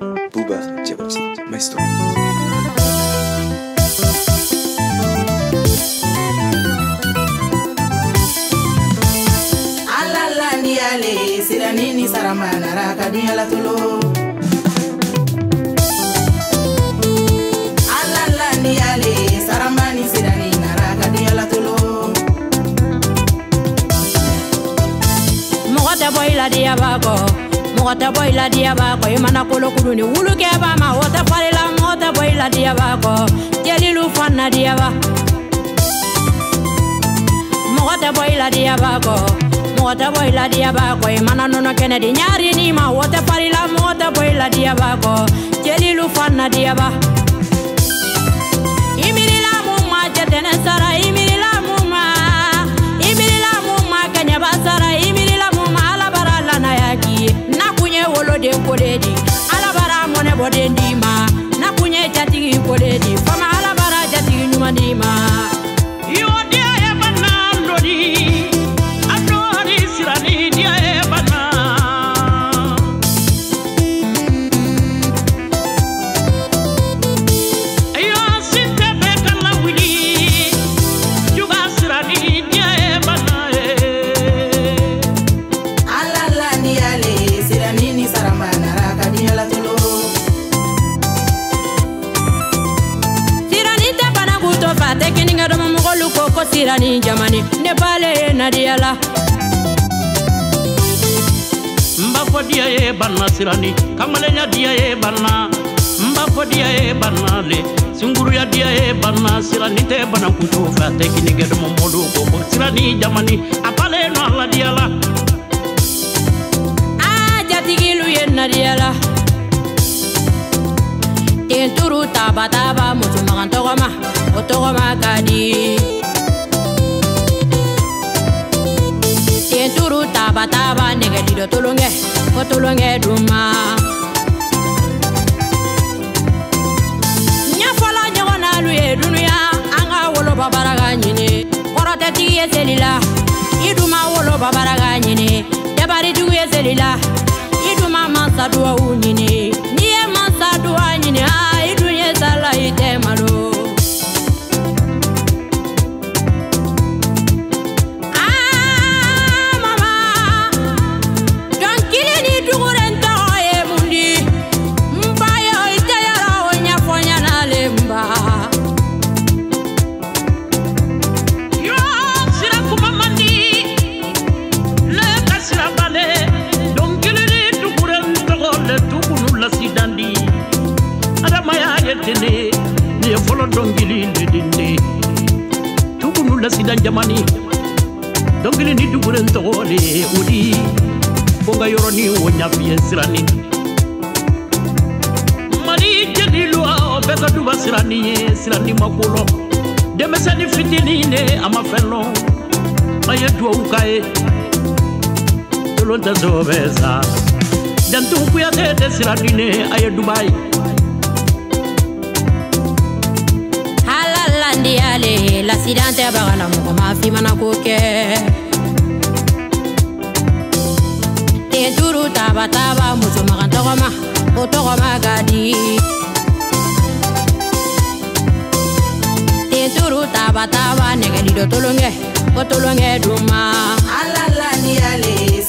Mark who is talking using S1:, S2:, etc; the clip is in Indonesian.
S1: Buba Jabbersteed, my
S2: story. ale sirani ni sarama la tolo ala ale sarama ni sirani nara la tolo
S3: mɔgɔ dabɔ i la mɔgɔ tɛ bɔ i la diya b'a kɔ i mana kolokuru ni wulu kɛ b'a ma. O tɛ fari la mɔgɔ tɛ bɔ i la diya b'a kɔ jelilu fana diya ba. Mɔgɔ tɛ bɔ i la diya b'a kɔ mɔgɔ tɛ bɔ i la diya b'a kɔ i mana nɔnɔ kɛnɛ di ɲaari ni ma. O tɛ fari la mɔgɔ tɛ bɔ i la diya b'a kɔ jelilu fana diya ba. kodedi alabara mɔnɛ bɔden di ma na kunye jatigi kodedi fama alabara jatigi ɲuman di ma yodi ko ko sirani jamani ne bale ye nadiyala
S4: Mba fɔ dia e bana sirani Kamalenya dia e bana Mba fɔ dia e bana le Sunguruya dia e bana sirani tɛ bana kuto fɛ a tɛ kinigɛ dɔmɔ mɔlu ko ko sirani jamani a bale no ala dia la
S3: a jatigilu ye nadiyala den turu tabataba musomagan tɔgɔma o tɔgɔma ka di tabataba nɛgɛdidɔ tolonkɛ o tolonkɛ duma. Ɲɛfɔla ɲɔgɔnalu ye dunuya an ka woloba baraka ɲini kɔrɔtɛtigi ye selila i duma woloba baraka ɲini dabaritigiw ye selila i duma mansa duwawu ɲini n'i ye mansa
S4: tene ne ye fɔlɔ dɔnkili le dinde tugunu lasidan jamani. Dɔnkili ni dugure n tɔgɔ le o di fo ka yɔrɔ ni o ɲafiye sirani. Mali jelilu a ka duba sirani ye sirani ma kolɔ denmisɛnni fitinin ne a ma fɛn lɔn a ye duwawu k'a ye tolon tɛ tɛ sirani ne a ye duba ye
S3: di ale lasida tɛ la mɔgɔ ma fi mana ko kɛ den duuru taba taba muso magan tɔgɔma o tɔgɔma ka di den duuru taba taba nɛgɛli dɔ tolonkɛ
S2: o ni ale